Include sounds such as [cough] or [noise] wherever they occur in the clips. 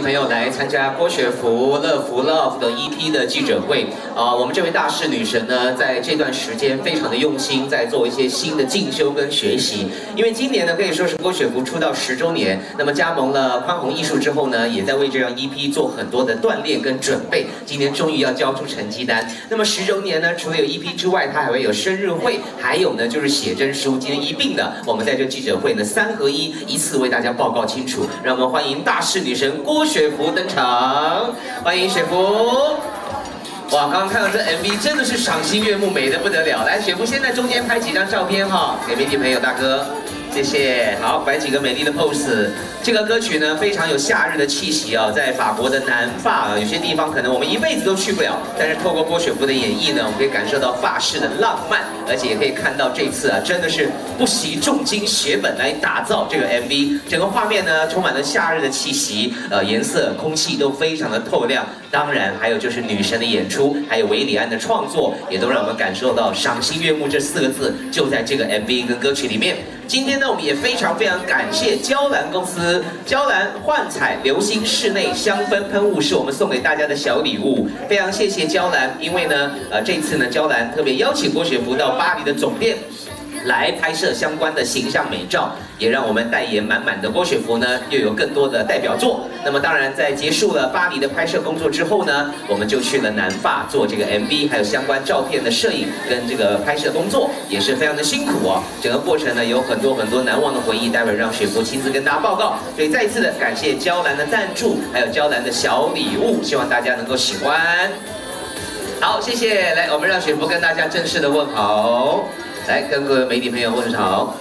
朋友来参加郭雪芙乐福 Love 的 EP 的记者会。啊，我们这位大势女神呢，在这段时间非常的用心，在做一些新的进修跟学习。因为今年呢，可以说是郭雪芙出道十周年，那么加盟了宽宏艺术之后呢，也在为这张 EP 做很多的锻炼跟准备。今年终于要交出成绩单。那么十周年呢，除了有 EP 之外，它还会有生日会，还有呢就是写真书。今天一并的，我们在这记者会呢三合一，一次为大家报告清楚。让我们欢迎大势女神郭雪芙登场，欢迎雪芙。哇，刚刚看到这 MV 真的是赏心悦目，美的不得了。来，雪芙先在中间拍几张照片哈，给媒体朋友大哥。谢谢，好，摆几个美丽的 pose。这个歌曲呢，非常有夏日的气息啊，在法国的南法啊，有些地方可能我们一辈子都去不了，但是透过郭雪芙的演绎呢，我们可以感受到法式的浪漫，而且也可以看到这次啊，真的是不惜重金血本来打造这个 MV，整个画面呢充满了夏日的气息，呃，颜色、空气都非常的透亮。当然，还有就是女神的演出，还有韦礼安的创作，也都让我们感受到赏心悦目这四个字就在这个 MV 跟歌曲里面。今天呢，我们也非常非常感谢娇兰公司，娇兰幻彩流星室内香氛喷雾是我们送给大家的小礼物，非常谢谢娇兰，因为呢，呃，这次呢，娇兰特别邀请郭雪芙到巴黎的总店。来拍摄相关的形象美照，也让我们代言满满的郭雪芙呢，又有更多的代表作。那么当然，在结束了巴黎的拍摄工作之后呢，我们就去了南法做这个 MV，还有相关照片的摄影跟这个拍摄工作，也是非常的辛苦哦。整个过程呢，有很多很多难忘的回忆，待会让雪芙亲自跟大家报告。所以再一次的感谢娇兰的赞助，还有娇兰的小礼物，希望大家能够喜欢。好，谢谢。来，我们让雪芙跟大家正式的问好。来跟各位媒体朋友问好。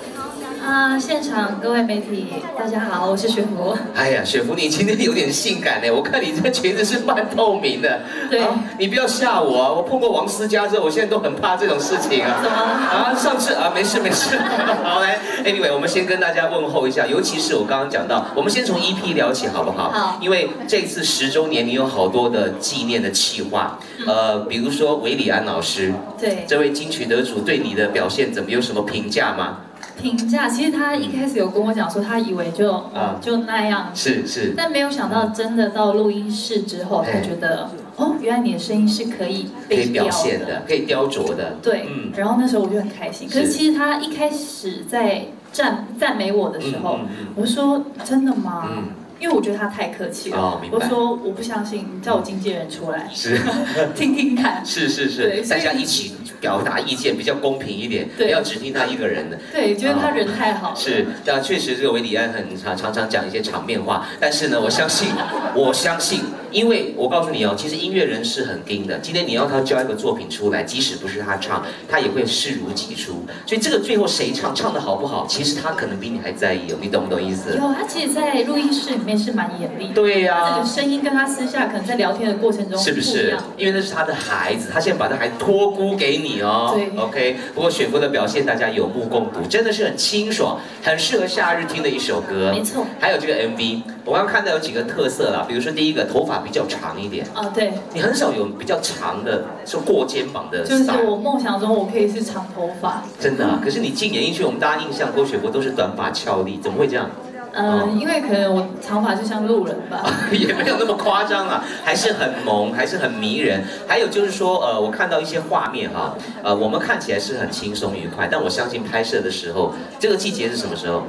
啊，现场各位媒体，大家好，我是雪芙。哎呀，雪芙，你今天有点性感呢，我看你这裙子是半透明的。对。你不要吓我啊！我碰过王思佳之后，我现在都很怕这种事情啊。怎么？啊，上次啊，没事没事。[laughs] 好来，Anyway，我们先跟大家问候一下，尤其是我刚刚讲到，我们先从 EP 聊起好不好？好。因为这次十周年，你有好多的纪念的企划，呃，比如说韦礼安老师，对，这位金曲得主对你的表现怎么有什么评价吗？评价其实他一开始有跟我讲说，他以为就啊。就那样，是是，但没有想到真的到录音室之后，他觉得哦，原来你的声音是可以被表现的，可以雕琢的，对，嗯，然后那时候我就很开心。可是其实他一开始在赞赞美我的时候，我说真的吗？因为我觉得他太客气了，我说我不相信，你叫我经纪人出来，是。[laughs] 听听看，是是是，大家一起。表达意见比较公平一点，不要只听他一个人的。对，觉得他人太好了。是，但确实这个维里安很常常常讲一些场面话，但是呢，我相信，我相信，因为我告诉你哦，其实音乐人是很盯的。今天你要他交一个作品出来，即使不是他唱，他也会视如己出。所以这个最后谁唱，唱的好不好，其实他可能比你还在意哦。你懂不懂意思？有，他其实，在录音室里面是蛮严厉。对呀。这个声音跟他私下可能在聊天的过程中是不是？因为那是他的孩子，他现在把他孩子托孤给你哦。对。OK，不过雪峰的表现大家有目共睹，真的是很清爽，很适合夏日听的一首歌。没错，还有这个 MV，我刚刚看到有几个特色啦，比如说第一个头发比较长一点。啊，对，你很少有比较长的，是过肩膀的。就是我梦想中我可以是长头发。真的啊，可是你进演艺圈，我们大家印象郭雪芙都是短发俏丽，怎么会这样？嗯，因为可能我长发就像路人吧，[laughs] 也没有那么夸张啊，还是很萌，还是很迷人。还有就是说，呃，我看到一些画面哈，呃，我们看起来是很轻松愉快，但我相信拍摄的时候，这个季节是什么时候？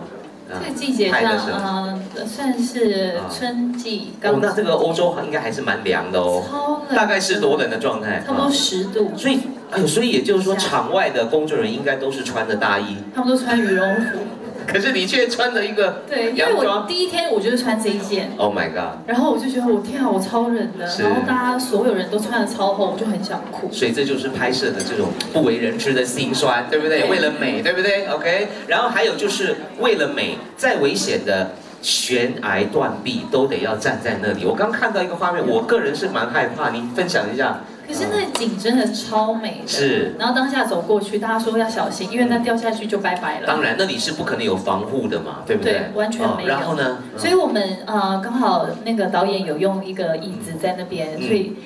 这个季节上，嗯，算是春季。哦，那这个欧洲应该还是蛮凉的哦，超冷，大概是多冷的状态？差不多十度。所以，哎呦，所以也就是说，场外的工作人员应该都是穿着大衣，他们都穿羽绒服。[laughs] 可是你却穿了一个对，因为我第一天我就是穿这一件，Oh my god！然后我就觉得我天啊，我超冷的，然后大家所有人都穿的超厚，我就很想哭。所以这就是拍摄的这种不为人知的辛酸，对不对？为了美，对不对？OK。然后还有就是为了美，再危险的悬崖断壁都得要站在那里。我刚看到一个画面，我个人是蛮害怕，你分享一下。可是那景真的超美的，是。然后当下走过去，大家说要小心，因为那掉下去就拜拜了。当然，那里是不可能有防护的嘛，对不对？对，完全没有。然后呢？所以我们呃刚好那个导演有用一个椅子在那边，所以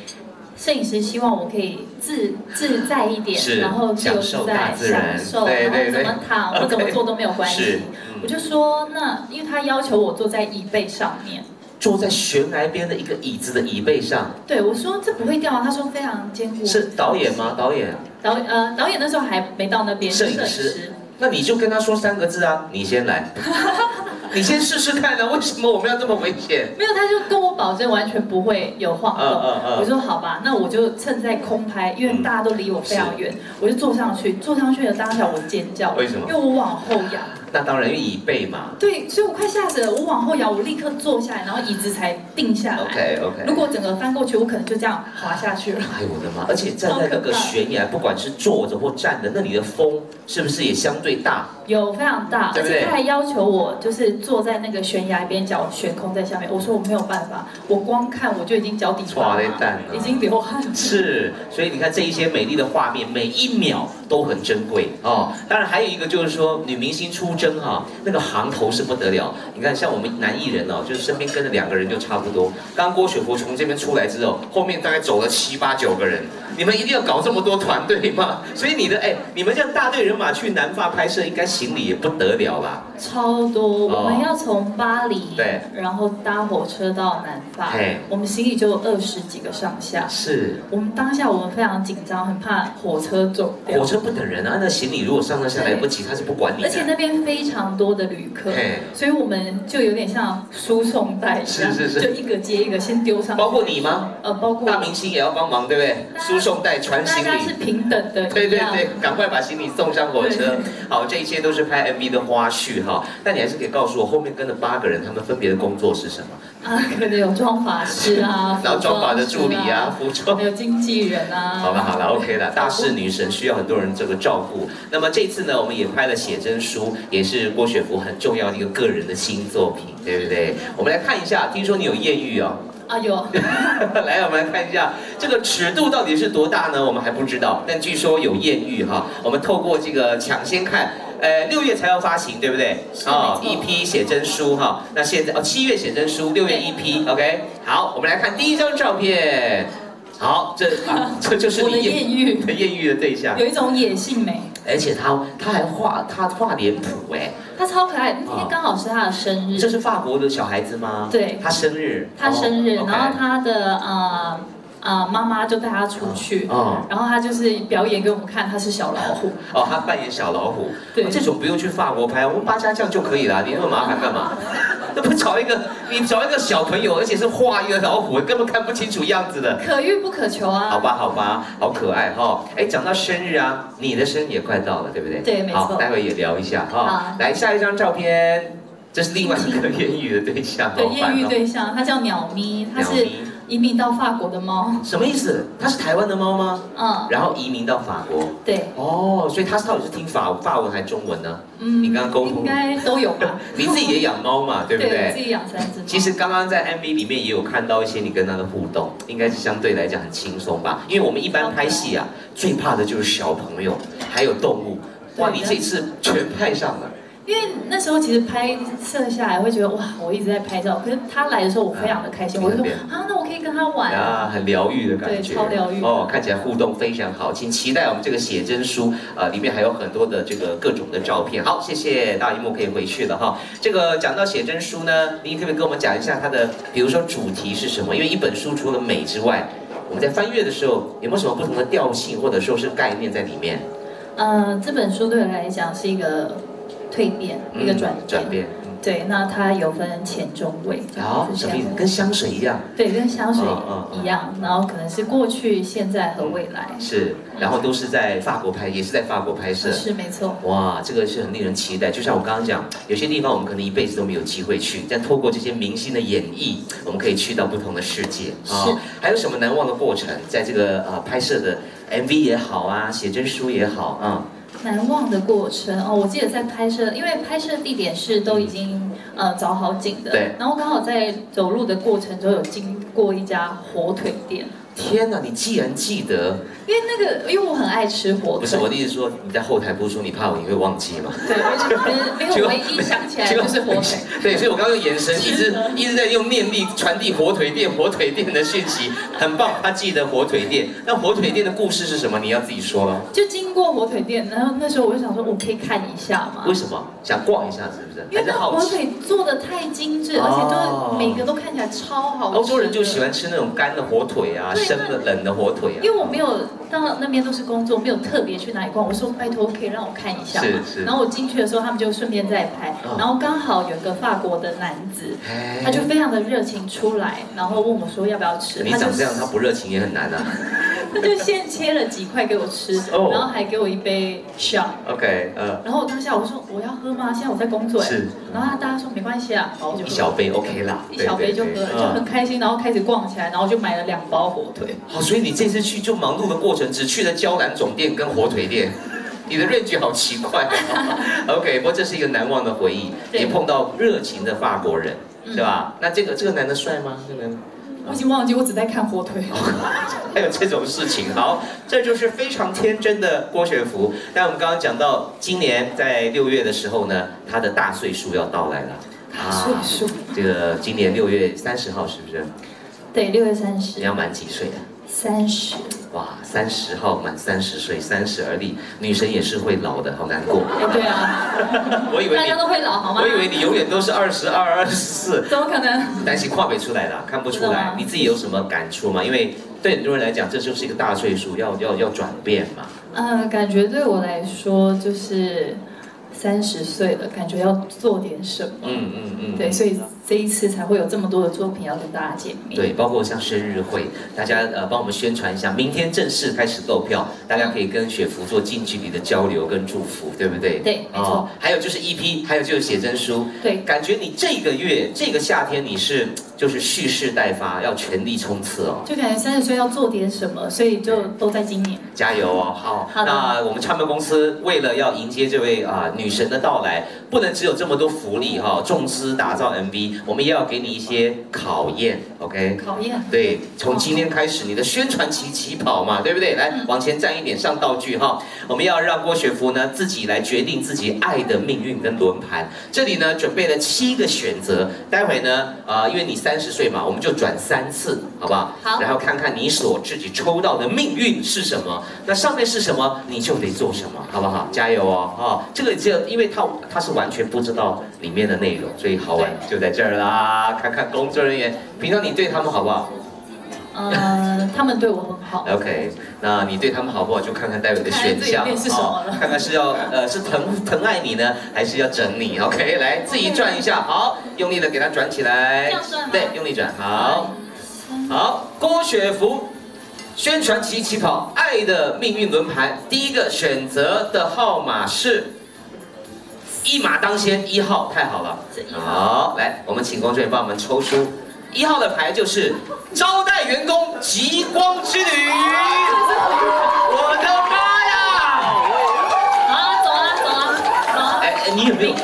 摄影师希望我可以自自在一点，然后自由自在享受，然后怎么躺或怎么做都没有关系。[laughs] 我就说那，因为他要求我坐在椅背上面。坐在悬崖边的一个椅子的椅背上。对，我说这不会掉啊，他说非常坚固。是导演吗？导演？导呃导演那时候还没到那边。摄影师。那你就跟他说三个字啊，你先来。[laughs] [laughs] 你先试试看啊！为什么我们要这么危险？没有，他就跟我保证完全不会有晃动。我说好吧，那我就趁在空拍，因为大家都离我非常远，我就坐上去。坐上去的当下我尖叫，为什么？因为我往后仰。那当然，因为椅背嘛。对，所以我快吓死了。我往后仰，我立刻坐下来，然后椅子才定下来。OK OK。如果整个翻过去，我可能就这样滑下去了。[laughs] 哎我的妈！而且站在那个悬崖，不管是坐着或站的，那里的风是不是也相对大？有非常大，而且他还要求我就是坐在那个悬崖边，脚悬空在下面。我说我没有办法，我光看我就已经脚底发麻，已经流汗了。是，所以你看这一些美丽的画面，每一秒都很珍贵哦。当然还有一个就是说，女明星出。征哈，那个行头是不得了。你看，像我们男艺人哦，就是身边跟着两个人就差不多。刚郭雪芙从这边出来之后，后面大概走了七八九个人。你们一定要搞这么多团队吗？[laughs] 所以你的哎，你们这样大队人马去南发拍摄，应该行李也不得了吧？超多，我们要从巴黎对，然后搭火车到南发，我们行李就二十几个上下。是，我们当下我们非常紧张，很怕火车走火车不等人啊，那行李如果上上下来不及，他是不管你的。而且那边非常多的旅客，所以我们就有点像输送带一样，就一个接一个先丢上。包括你吗？呃，包括大明星也要帮忙，对不对？输送。送带传行李，大家是平等的。对对对，赶快把行李送上火车。好，这一切都是拍 MV 的花絮哈。但你还是可以告诉我，后面跟了八个人，他们分别的工作是什么？啊，可能有妆法师啊，[laughs] 然后妆法的助理啊，服装，还有经纪人啊。好了好了，OK 了。大势女神需要很多人这个照顾。那么这次呢，我们也拍了写真书，也是郭雪芙很重要的一个个人的新作品，对不对？我们来看一下，听说你有艳遇哦。啊有，[laughs] 来我们来看一下这个尺度到底是多大呢？我们还不知道，但据说有艳遇哈。我们透过这个抢先看，呃，六月才要发行，对不对？啊，一批写真书哈。那现在哦，七月写真书，六月一批，OK。好，我们来看第一张照片。好，这 [laughs] 这就是你艳遇的 [laughs] 艳遇的对象，有一种野性美。而且他他还画他画脸谱哎，他超可爱。那天刚好是他的生日。这是法国的小孩子吗？对，他生日。他生日，然后他的呃。啊，妈妈就带他出去，然后他就是表演给我们看，他是小老虎。哦，他扮演小老虎。对，这种不用去法国拍，我们八家将就可以了。你那么麻烦干嘛？[laughs] 那不找一个，你找一个小朋友，而且是画一个老虎，根本看不清楚样子的。可遇不可求啊。好吧，好吧，好可爱哈。哎，讲到生日啊，你的生日也快到了，对不对？对，没错。好，待会也聊一下哈。来下一张照片，这是另外一个 [laughs] 艳遇的对象。对，艳遇对象，他叫鸟咪，他是。移民到法国的猫什么意思？它是台湾的猫吗？嗯，然后移民到法国。对。哦，所以它到底是听法法文还是中文呢？嗯，你刚刚沟通应该都有吧？[laughs] 你自己也养猫嘛，对不对？自己养三只。其实刚刚在 MV 里面也有看到一些你跟它的互动，应该是相对来讲很轻松吧？因为我们一般拍戏啊，最怕的就是小朋友还有动物。哇，你这次全派上了。因为那时候其实拍摄下来会觉得哇，我一直在拍照。可是他来的时候，我非常的开心。我就说啊，那我可以跟他玩啊，很疗愈的感觉，对，超疗愈哦，看起来互动非常好。请期待我们这个写真书啊，里面还有很多的这个各种的照片。好，谢谢大荧幕可以回去了哈。这个讲到写真书呢，您可不可以跟我们讲一下它的，比如说主题是什么？因为一本书除了美之外，我们在翻阅的时候有没有什么不同的调性或者说是概念在里面？呃，这本书对我来讲是一个。蜕变一个转转变，对，那它有分前中味，好，什么意思？跟香水一样，对，跟香水一样，然后可能是过去、现在和未来，是，然后都是在法国拍，也是在法国拍摄，是没错。哇，这个是很令人期待。就像我刚刚讲，有些地方我们可能一辈子都没有机会去，但透过这些明星的演绎，我们可以去到不同的世界是。还有什么难忘的过程？在这个呃拍摄的 MV 也好啊，写真书也好啊。难忘的过程。哦，我记得在拍摄，因为拍摄地点是都已经呃找好景的，对。然后刚好在走路的过程中有经过一家火腿店，天哪，你既然记得，因为那个，因为我很爱吃火腿。不是我的意思说，你在后台不是说你怕我你会忘记吗？对，没有，唯一想起来就是火腿。[laughs] 对，所以我刚刚用眼神一直一直在用念力传递火腿店火腿店的讯息，很棒，他记得火腿店。那火腿店的故事是什么？你要自己说了。就经过火腿店，然后那时候我就想说，我可以看一下吗？为什么？想逛一下是不是？因为那火腿做的太精致，而且就是每个都看起来超好吃。欧洲人就喜欢吃那种干的火腿啊，生的冷的火腿啊。因为我没有到那边都是工作，没有特别去哪里逛。我说拜托，可以让我看一下吗？是是。然后我进去的时候，他们就顺便在拍。然后刚好有个法国的男子，他就非常的热情出来，然后问我说要不要吃。你长这样，他不热情也很难啊。他就先切了几块给我吃，然后还给我一杯 shot。OK，呃。然后当下我说我要喝吗？现在我在工作。是。然后大家说没关系啊，然后就一小杯 OK 啦，一小杯就喝，就很开心，然后开始逛起来，然后就买了两包火腿。好，所以你这次去就忙碌的过程，只去了娇兰总店跟火腿店，[laughs] 你的 range 好奇怪。[laughs] OK，不过这是一个难忘的回忆，也碰到热情的法国人，是吧？那这个这个男的帅吗？这个男的？我已经忘记，我只在看火腿。[laughs] 还有这种事情，好，这就是非常天真的郭雪芙。但我们刚刚讲到，今年在六月的时候呢，他的大岁数要到来了。大岁数？这个今年六月三十号是不是？对，六月三十。你要满几岁的？三十。哇，三十号满三十岁，三十而立，女神也是会老的，好难过。哎，对啊，[laughs] 我以为大家都会老，好吗？我以为你永远都是二十二、二十四，怎么可能？担心跨北出来了，看不出来。你自己有什么感触吗？因为对很多人来讲，这就是一个大岁数，要要要转变嘛。嗯，感觉对我来说就是。三十岁了，感觉要做点什么。嗯嗯嗯。对，所以这一次才会有这么多的作品要跟大家见面。对，包括像生日会，大家呃帮我们宣传一下，明天正式开始购票，大家可以跟雪芙做近距离的交流跟祝福，对不对？对，没错。还有就是 EP，还有就是写真书。对，感觉你这个月这个夏天你是就是蓄势待发，要全力冲刺哦。就感觉三十岁要做点什么，所以就都在今年。加油哦！好，好那我们唱片公司为了要迎接这位啊女。神的到来不能只有这么多福利哈，重资打造 MV，我们也要给你一些考验，OK？考验。对，从今天开始，你的宣传期起跑嘛，对不对？来，往前站一点，上道具哈。我们要让郭雪芙呢自己来决定自己爱的命运跟轮盘。这里呢准备了七个选择，待会呢啊，因为你三十岁嘛，我们就转三次，好不好？好。然后看看你所自己抽到的命运是什么，那上面是什么，你就得做什么，好不好？加油哦！啊，这个就。因为他他是完全不知道里面的内容，所以好玩就在这儿啦。看看工作人员，平常你对他们好不好？呃，他们对我很好。OK，那你对他们好不好？就看看待会的选项啊，看看是要呃是疼疼爱你呢，还是要整你？OK，来自己转一下，好，用力的给它转起来。对，用力转，好，好，郭雪芙。宣传旗起跑，爱的命运轮盘，第一个选择的号码是。一马当先，一号太好了。好，来，我们请工作人员帮我们抽出一号的牌，就是招待员工极光之旅。我的妈呀！好，走了，走了，走。哎，你有没有？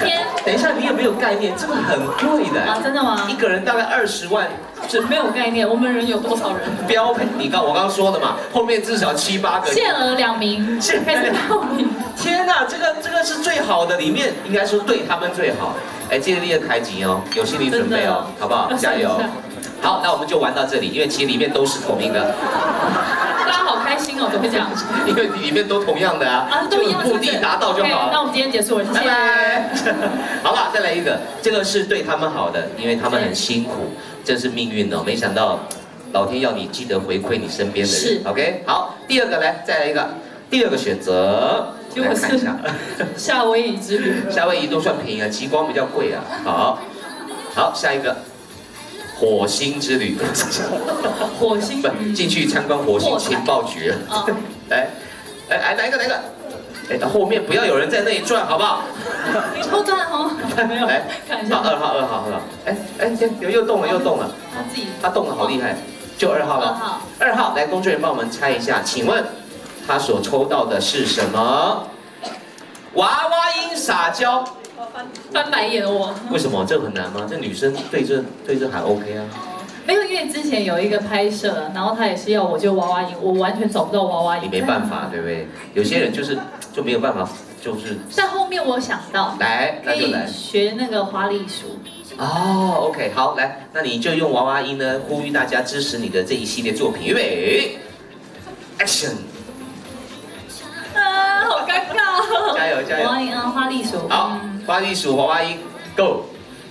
等一下，你有没有概念？这个很贵的。啊，真的吗？一个人大概二十万。是没有概念，我们人有多少人？标配，你刚我刚刚说的嘛，后面至少七八个。限额两名，限额两名。[laughs] 天哪，这个这个是最好的，里面应该说对他们最好。哎，记得立刻开机哦，有心理准备哦，好不好？加油！好，那我们就玩到这里，因为其实里面都是同一个。大家好开心哦，怎么讲？[laughs] 因为里面都同样的啊，啊，都一样，目的达到就好。那我们今天结束了，拜拜。[laughs] 好吧，再来一个，这个是对他们好的，因为他们很辛苦。真是命运哦！没想到老天要你记得回馈你身边的人。是，OK。好，第二个来，再来一个，第二个选择，来看一下。夏威夷之旅。[laughs] 夏威夷都算便宜啊，极光比较贵啊。好，好，下一个，火星之旅。[laughs] 火星。不，进去参观火星情报局。[laughs] 来，来，来，来一个，来一个。哎，后面不要有人在那里转，好不好？你偷转哦。没有，来看一下。二号，二号，二号。哎，哎，又又动了，又动了。他自己。他动了，好厉害。就二号了。二号。二号，来，工作人员帮我们猜一下，请问他所抽到的是什么？娃娃音撒娇。翻翻白眼我。为什么？这很难吗？这女生对这对这还 OK 啊。没有，因为之前有一个拍摄，然后他也是要我就娃娃音，我完全找不到娃娃音。你没办法，对不对？有些人就是就没有办法，就是。但后面我想到，来，那就来学那个花栗鼠。哦，OK，好，来，那你就用娃娃音呢，呼吁大家支持你的这一系列作品，预备，Action！油加啊，花栗鼠。好，花栗鼠娃娃音，Go！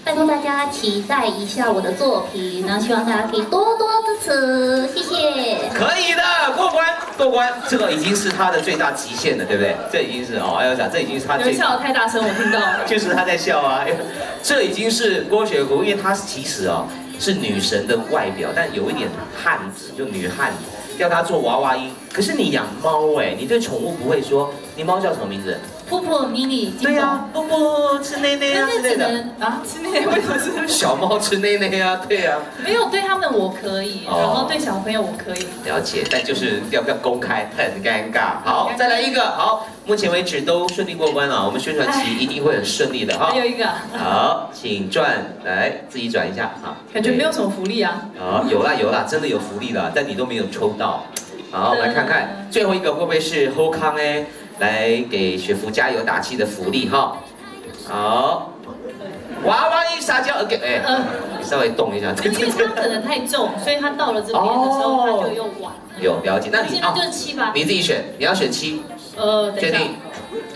拜托大家期待一下我的作品，然后希望大家可以多多支持，谢谢。可以的，过关过关，这个已经是他的最大极限了，对不对？这已经是哦，哎呦讲，这已经是他。有笑的太大声，我听到了。就是他在笑啊，[laughs] 这已经是郭雪芙，因为她其实哦是女神的外表，但有一点汉子，就女汉子，要她做娃娃音。可是你养猫哎，你对宠物不会说，你猫叫什么名字？布布、妮妮，对呀，波波吃奶奶啊之类的啊，吃奶奶为什么是小猫吃奶奶呀？对呀，没有对他们我可以，然后对小朋友我可以了解，但就是要不要公开很尴尬。好，再来一个，好，目前为止都顺利过关了，我们宣传期一定会很顺利的哈。还有一个，好，请转来自己转一下啊，感觉没有什么福利啊。好，有啦有啦，真的有福利了，但你都没有抽到。好，来看看最后一个会不会是 Ho Kang 哎？来给雪芙加油打气的福利哈，好，娃娃一撒娇，OK，哎，你稍微动一下，因为它可能太重，所以它到了这边的时候它就又晚。有了解，那你现在就是七吧？你自己选，你要选七，呃，确定？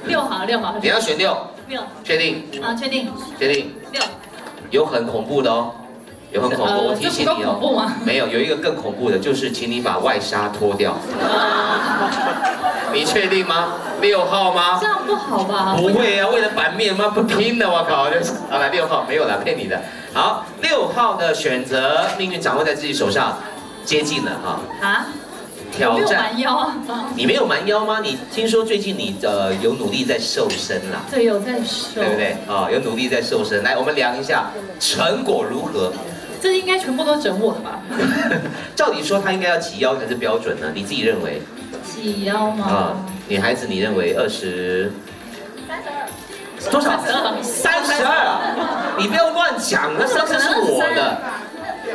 六好，六好。你要选六，六，确定？啊，确定？确定？六，有很恐怖的哦。有很恐怖，我提醒你哦。没有，有一个更恐怖的，就是请你把外纱脱掉。[laughs] 你确定吗？六号吗？这样不好吧？不会啊，为了版面吗？不拼的，我靠！就是好了，六号没有了，骗你的。好，六号的选择，命运掌握在自己手上，接近了哈。啊？挑战。蛮腰啊？你没有蛮腰吗？你听说最近你呃有努力在瘦身啦？对，有在瘦，对不对？啊，有努力在瘦身。来，我们量一下成果如何？这应该全部都整我的吧？[laughs] 照理说他应该要起腰才是标准呢，你自己认为？起腰吗？啊，女孩子你认为二十？三十二。多少？三十二。你不要乱讲，那三十是我的。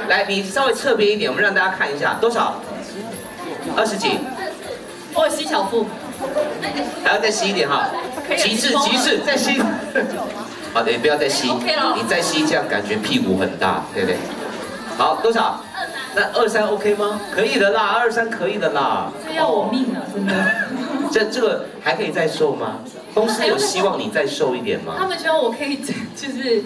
来，你稍微侧边一点，我们让大家看一下多少？二十几。我吸小腹。还要再吸一点哈。极致极致，再吸。好的，不要再吸，你再吸这样感觉屁股很大，对不对？好，多少？那二三 OK 吗？可以的啦，二三可以的啦。这要我命啊，真的。[laughs] 这这个还可以再瘦吗？公司有希望你再瘦一点吗？他们希望我可以就是。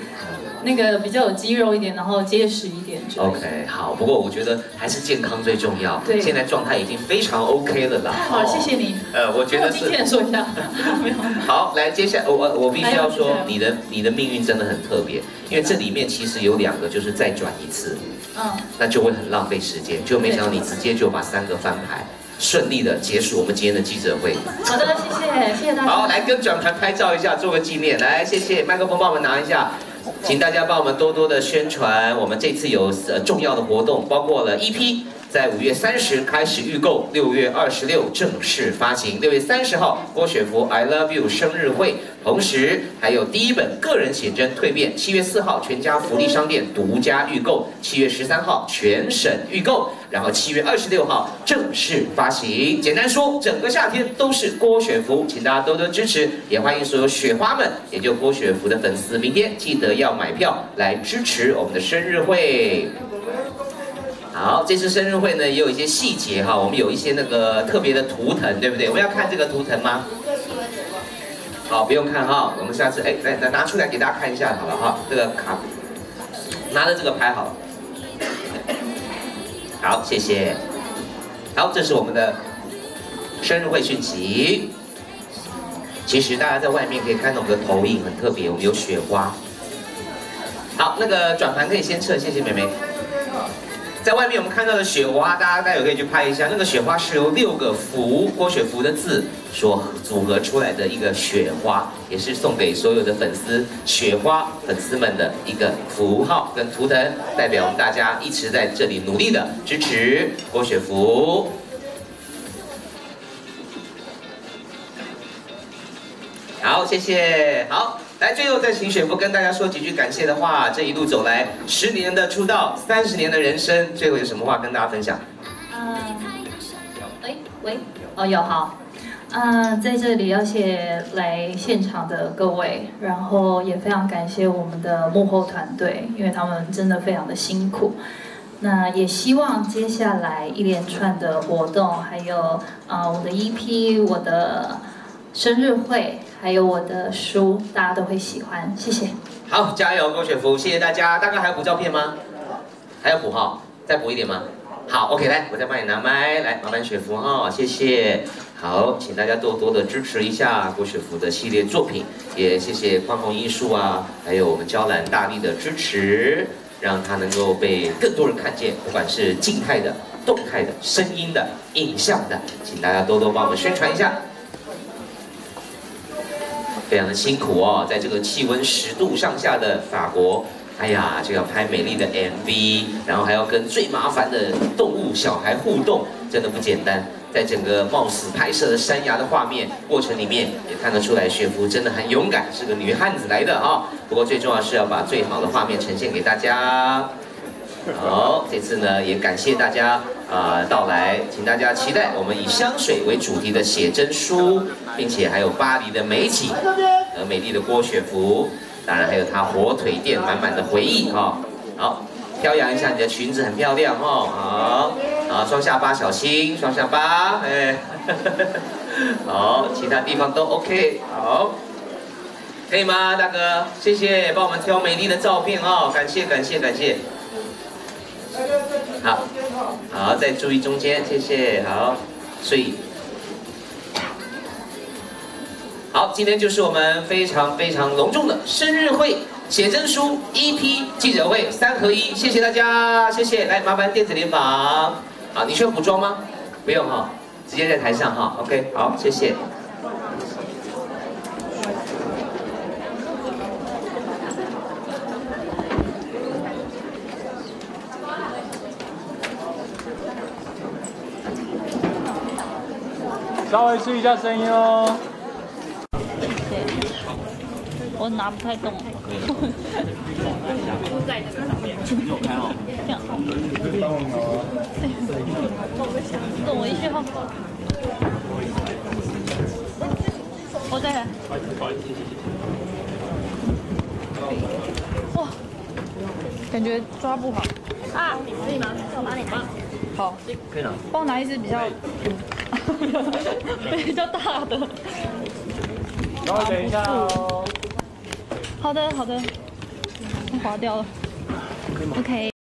那个比较有肌肉一点，然后结实一点。OK，好。不过我觉得还是健康最重要。对，现在状态已经非常 OK 了啦。好，谢谢你。呃，我觉得是。今天说一下。[laughs] 好，来，接下来我我必须要说，你的你的命运真的很特别，因为这里面其实有两个就是再转一次，嗯，那就会很浪费时间，就没想到你直接就把三个翻牌，顺利的结束我们今天的记者会。好的，谢谢，谢谢大家。好，来跟转盘拍照一下，做个纪念。来，谢谢，麦克风帮我们拿一下。请大家帮我们多多的宣传，我们这次有呃重要的活动，包括了 EP，在五月三十开始预购，六月二十六正式发行。六月三十号郭雪芙 I Love You 生日会，同时还有第一本个人写真蜕变，七月四号全家福利商店独家预购，七月十三号全省预购。然后七月二十六号正式发行。简单说，整个夏天都是郭雪芙，请大家多多支持，也欢迎所有雪花们，也就郭雪芙的粉丝，明天记得要买票来支持我们的生日会。好，这次生日会呢也有一些细节哈，我们有一些那个特别的图腾，对不对？我们要看这个图腾吗？好，不用看哈，我们下次哎来来拿出来给大家看一下好了哈，这个卡，拿着这个拍好了。好，谢谢。好，这是我们的生日会讯息。其实大家在外面可以看到我们的投影很特别，我们有雪花。好，那个转盘可以先撤，谢谢妹妹。在外面我们看到的雪花，大家待会可以去拍一下。那个雪花是由六个福郭雪芙的字所组合出来的一个雪花，也是送给所有的粉丝雪花粉丝们的一个符号跟图腾，代表大家一直在这里努力的支持郭雪芙。好，谢谢。好。来，最后再请雪芙跟大家说几句感谢的话。这一路走来，十年的出道，三十年的人生，最后有什么话跟大家分享？嗯，喂喂，哦有好，嗯，在这里要谢来现场的各位，然后也非常感谢我们的幕后团队，因为他们真的非常的辛苦。那也希望接下来一连串的活动，还有啊我的 EP，我的生日会。还有我的书，大家都会喜欢，谢谢。好，加油，郭雪芙，谢谢大家。大概还要补照片吗？还要补哈，再补一点吗？好，OK，来，我再帮你拿麦，来，麻烦雪芙哈，谢谢。好，请大家多多的支持一下郭雪芙的系列作品，也谢谢宽宏艺术啊，还有我们娇兰大力的支持，让它能够被更多人看见，不管是静态的、动态的、声音的、影像的，请大家多多帮我们宣传一下。非常的辛苦哦，在这个气温十度上下的法国，哎呀，就要拍美丽的 MV，然后还要跟最麻烦的动物小孩互动，真的不简单。在整个冒死拍摄的山崖的画面过程里面，也看得出来雪芙真的很勇敢，是个女汉子来的哈。不过最重要是要把最好的画面呈现给大家。好，这次呢也感谢大家啊到来，请大家期待我们以香水为主题的写真书，并且还有巴黎的美景和美丽的郭雪芙，当然还有她火腿店满满的回忆哈。好，飘扬一下你的裙子很漂亮哈。好，好双下巴小心，双下巴，哎，[laughs] 好，其他地方都 OK，好，可以吗，大哥？谢谢，帮我们挑美丽的照片哦，感谢感谢感谢。好，好，再注意中间，谢谢。好，所以，好，今天就是我们非常非常隆重的生日会写真书 EP 记者会三合一，谢谢大家，谢谢。来，麻烦电子联访。好，你需要补妆吗？不用哈，直接在台上哈。OK，好，谢谢。稍微注意一下声音哦。我拿不太动。都在这个上面。你有开哦。这样。动我一下。我在。哇，感觉抓不好。啊，可以吗？我帮你拿。好，可以拿。帮我拿一支比较。比较大的，稍微等一下哦。好的好的，划掉了，OK。